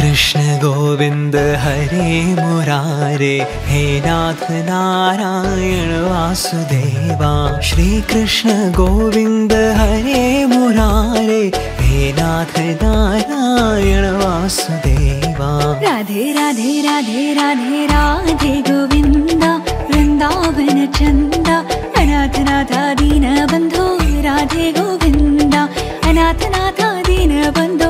कृष्ण गोविन्द हरे मुरारे हे नाथ नारायण वासुदेवा श्रीकृष्ण गोविन्द हरे मुरारे हे नाथ नारायण वासुदेवा राधे राधे राधे राधे राधे गोविन्द वृन्दावन चन्द अनाथनाथादीन बन्धो हे राधे गोविन्द अनाथनाथा दीन बन्धो